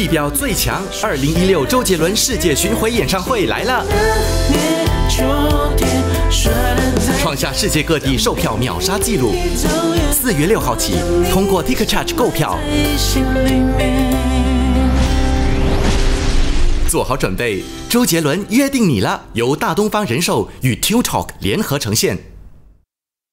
地表最强二零一六周杰伦世界巡回演唱会来了，创下世界各地售票秒杀纪录。四月六号起，通过 TicketCharge 购票，做好准备，周杰伦约定你了。由大东方人寿与 Tiltalk 联合呈现。